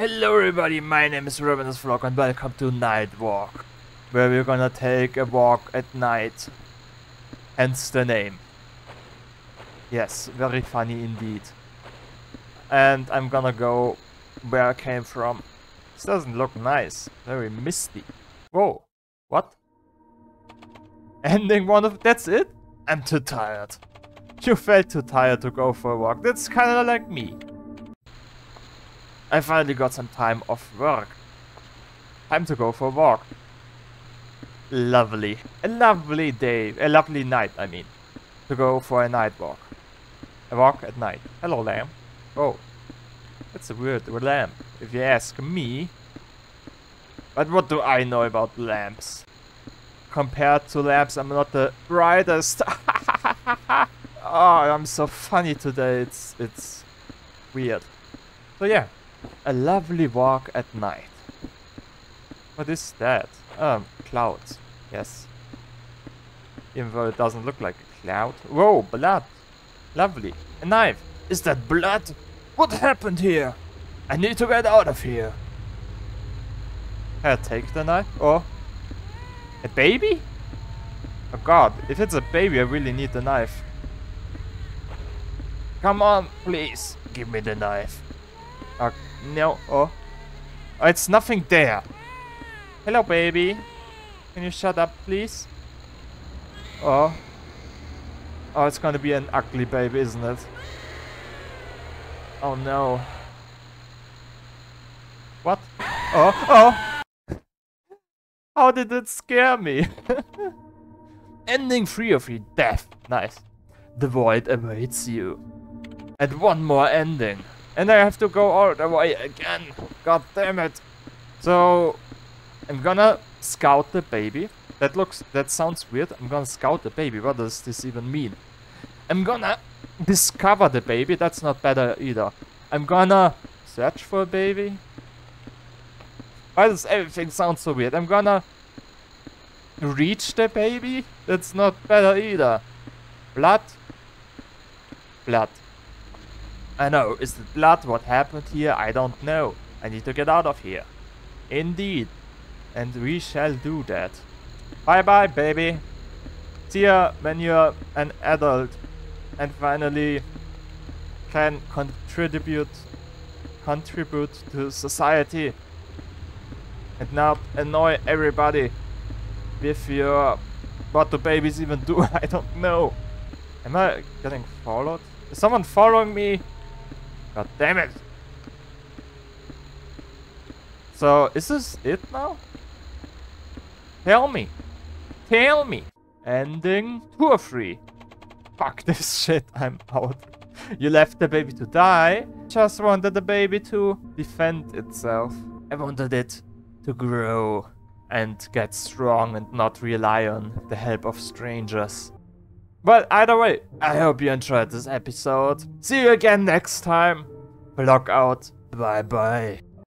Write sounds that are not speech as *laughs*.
Hello everybody, my name is Ravenous Flok and welcome to Night Walk. Where we're gonna take a walk at night. Hence the name. Yes, very funny indeed. And I'm gonna go where I came from. This doesn't look nice. Very misty. Whoa. What? Ending one of... That's it? I'm too tired. You felt too tired to go for a walk. That's kinda like me. I finally got some time off work. Time to go for a walk. Lovely. A lovely day. A lovely night, I mean. To go for a night walk. A walk at night. Hello, lamb. Oh. That's a weird lamp, if you ask me. But what do I know about lamps? Compared to lamps, I'm not the brightest. oh, *laughs* I'm so funny today. It's it's weird. So yeah, a lovely walk at night. What is that? Um, clouds. Yes. Even though it doesn't look like a cloud. Whoa, blood. Lovely. A knife. Is that blood? What happened here? I need to get out of here. Can I take the knife? Or... A baby? Oh god, if it's a baby I really need the knife. Come on, please. Give me the knife. Uh, no, oh. oh. It's nothing there. Hello, baby. Can you shut up, please? Oh. Oh, it's gonna be an ugly baby, isn't it? Oh no. What? Oh, oh! How did it scare me? *laughs* Ending 3 of 3, death. Nice. The void awaits you. And one more ending. And I have to go all the way again. God damn it. So, I'm gonna scout the baby. That looks, that sounds weird. I'm gonna scout the baby. What does this even mean? I'm gonna discover the baby. That's not better either. I'm gonna search for a baby. Why does everything sound so weird? I'm gonna reach the baby. That's not better either. Blood. Blood. I know, is it blood what happened here? I don't know. I need to get out of here. Indeed. And we shall do that. Bye bye, baby. See ya when you're an adult and finally can contribute contribute to society and not annoy everybody with your what do babies even do *laughs* I don't know am I getting followed is someone following me God damn it. So, is this it now? Tell me. Tell me. Ending 2 or 3. Fuck *laughs* this shit, I'm out. You left the baby to die. Just wanted the baby to defend itself. I wanted it to grow and get strong and not rely on the help of strangers. But either way, I hope you enjoyed this episode. See you again next time. Flok out. Bye bye.